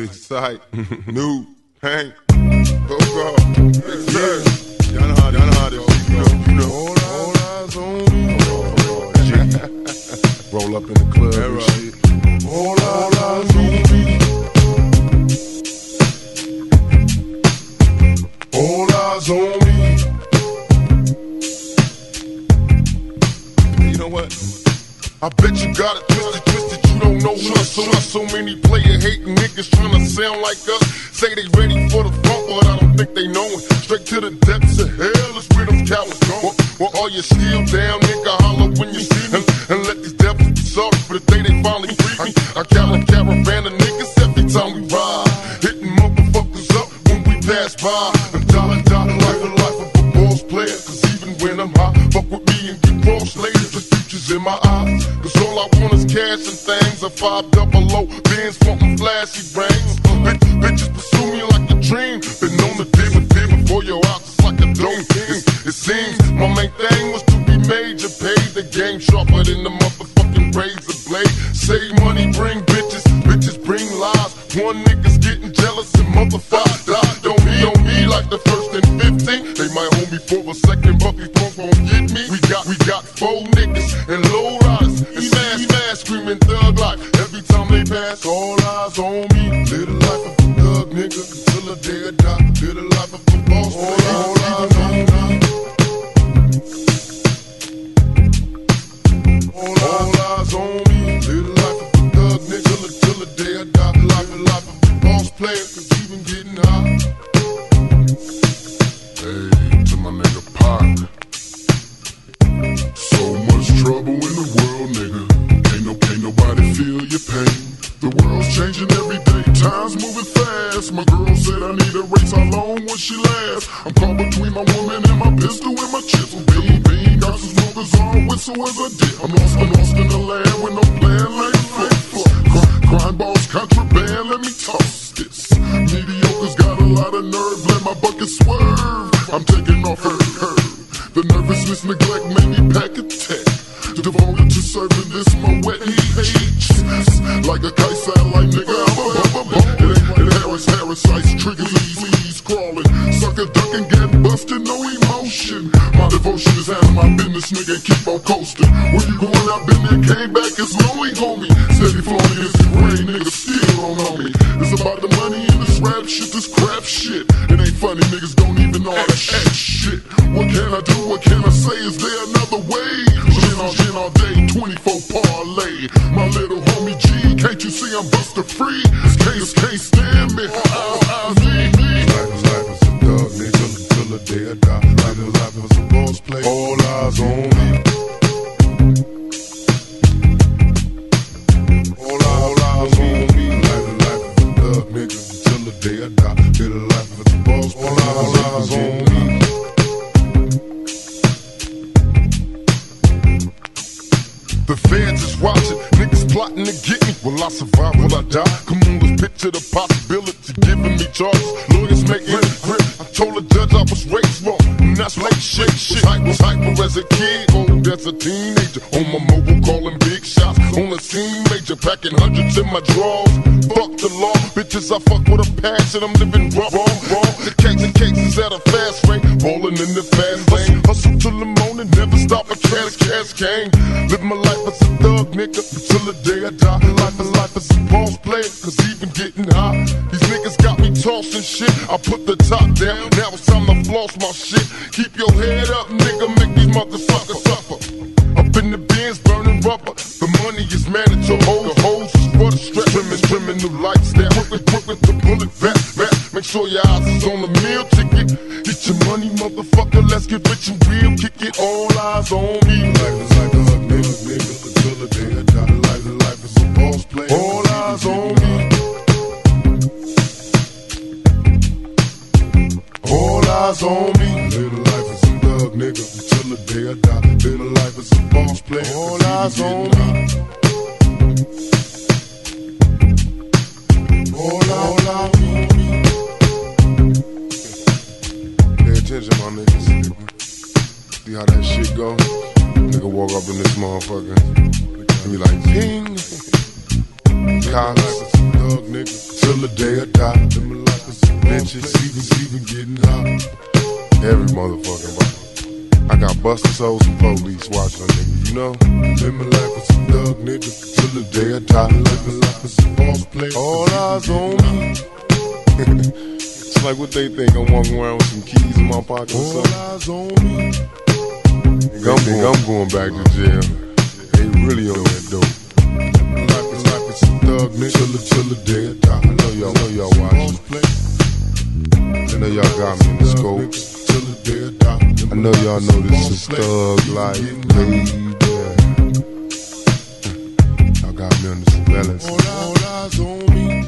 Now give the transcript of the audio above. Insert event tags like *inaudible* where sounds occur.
Big Syke, *laughs* new, Hank, go go, big Syke. Y'all know how, y'all know how this, you know, you know. All, eyes on me. *laughs* Roll up in the club and shit. All, all eyes on me. All eyes on me. You know what? I bet you got it twisted, twisted. Don't know us. So, many player hating niggas trying to sound like us. Say they ready for the funk, but I don't think they know it. Straight to the depths of hell is where them cowards go. Well, all you still down, nigga, holler when you see me. And let these devils be sorry for the day they finally free me. I got a caravan of niggas every time we ride. Hitting motherfuckers up when we pass by. And dollar, dollar, life of life of a boss player. Cause even when I'm high, fuck with me and get cross later. The future's in my eyes. And things. A five double low, Benz wanting flashy rings. Bitch, bitches pursue me like a dream. Been on the dim dim before your eyes, it's like a dome. It, it seems my main thing was to be major, pay the game sharper than the motherfucking razor blade. Save money, bring bitches, bitches bring lies. One nigga's getting jealous and motherfuckers die. Don't be on me like the first and fifteen. They might hold me for a second, but these punks won't get me. We got, we got four niggas and low thug. Every time they pass, all eyes on me. Changing every day, time's moving fast. My girl said I need a race, how long will she last? I'm caught between my woman and my pistol and my chisel. Bean, bean, got some smokers on, whistle as I dip. I'm lost, I'm lost in the land with no plan, like foot, foot. Crime balls, contraband, let me toss this. Mediocre's got a lot of nerve, let my bucket swerve. I'm taking off her curve. The nervousness, neglect made me pack a tech. Devoted to serving this heat. Like a kite satellite, nigga, I'm a. It ain't it Harris, Harris, ice triggers, crawling. Sucker ducking, get busted, no emotion. My devotion is handling my business, nigga, keep on coasting. Where you going? I've been there, came back, it's lonely, homie. Steady flowing against the rain, nigga, still know me. It's about the money and this rap shit, this crap shit. It ain't funny, niggas don't even know how to act shit. What can I do? What can I say? Is there another way? All, gin all day, 24 parlay. My little homie G, can't you see I'm buster free? This case can't stand me. Life is life is a dog, nigga, till the day I die. Life is life is Is watching, niggas plotting to get me. Will I survive? Will I die? Come on, let's picture the possibility giving me charges. Lawyers make it grip. I told the judge I was raised wrong, and that's like shit. shit. I was hyper as a kid, old as a teenager. On my mobile, calling big shots. On the scene, major, packing hundreds in my drawers. Fuck the law, bitches. I fuck with a passion. I'm living raw, raw, raw. The cakes and cases at a fast rate, rolling in the fast lane. Hustle till the morning, stop a cash, cash game. Live my life as a thug, nigga, till the day I die. Life is life as a boss player, cause even getting high. These niggas got me tossing shit. I put the top down, now it's time to floss my shit. Keep your head up, nigga, make these motherfuckers suffer. Up in the Benz, burning rubber. The money is managed mandatory. The hoes for the. Trimming, trimming new lifestyle. Quick with, quick with the bullet vest, vest. Make sure your eyes is on the meal motherfucker. Let's get rich and real. Kick it, all eyes on me. Life is like a hug, nigga, nigga. Until the day I die. Life is life is a boss play. All eyes on me. All eyes on me. Live the life as a thug, nigga, until the day I die. Live the life as a boss player. All eyes on me. Shit go? Nigga walk up in this motherfucker and be like, ping. Cops, thug nigga, till the day I die. Living life as a bitches, even, even getting hot. Every motherfucking body. I got busted souls and police watching a nigga, you know? Living life as a thug nigga till the day I die. Living life as a boss player. All eyes on me. *laughs* it's like what they think. I'm walking around with some keys in my pocket. All eyes on me. I'm, going, I'm going back to jail. They really on that dope. Life is life is thug nigga till the day I know y'all, know y'all watching. I know y'all got me in the scope. I know y'all know this is thug life, baby. Y'all got me on the surveillance. All eyes on